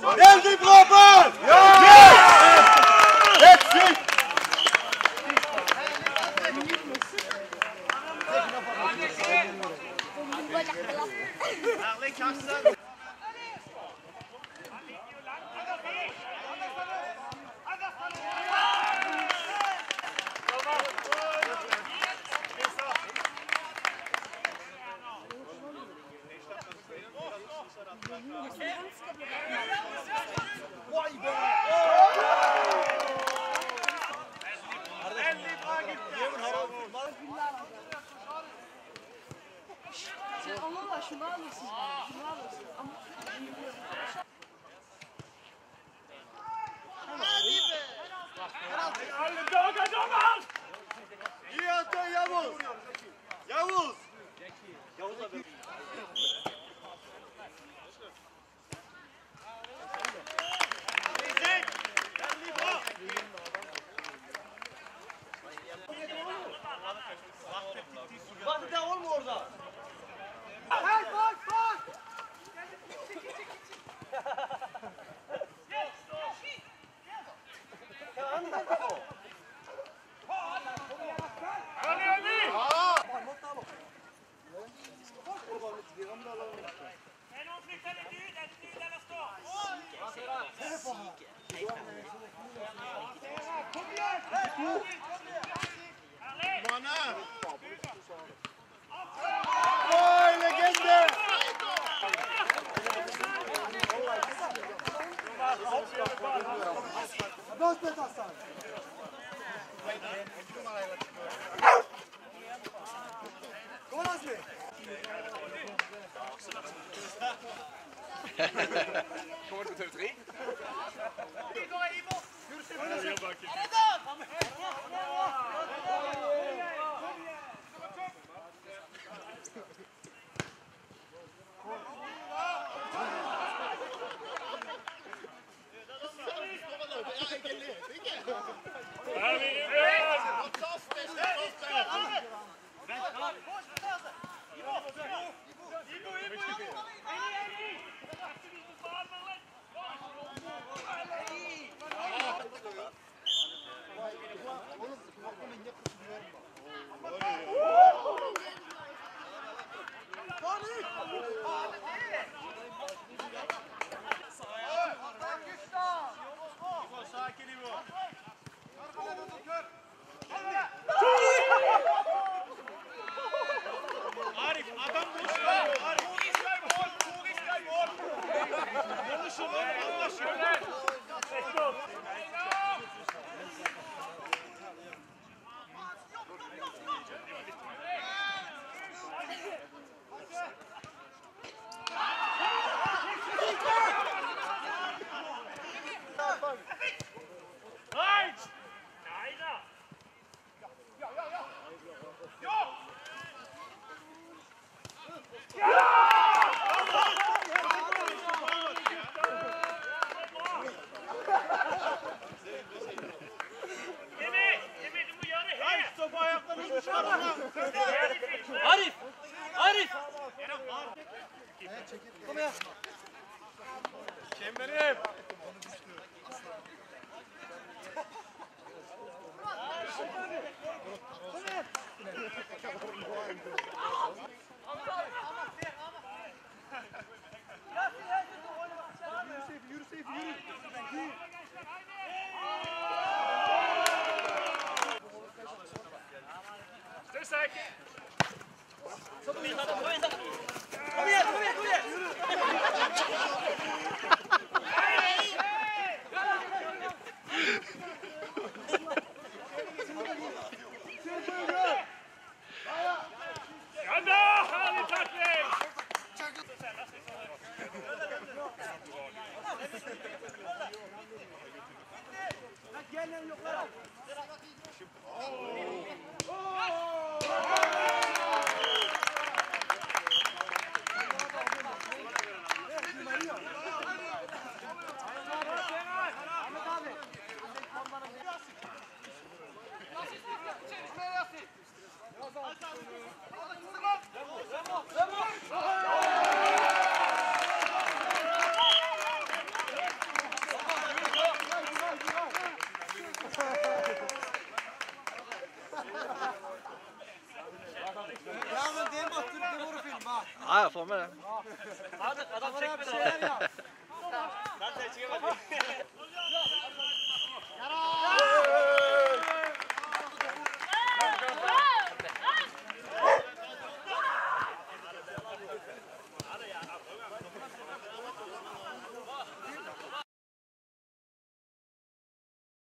Ele de prova! Yeah! yeah! Allez, casse ça şunu alırsın. Şunu alırsın. Ama Kommer du på TV 3? Ikke leder, ikke! Arif Konuya. Kim benim? Yürü Seyfi, yürü. Yürü. Stay sakin. Come here. Oh! Med det. Adam, adam çekmedi de çekemedim.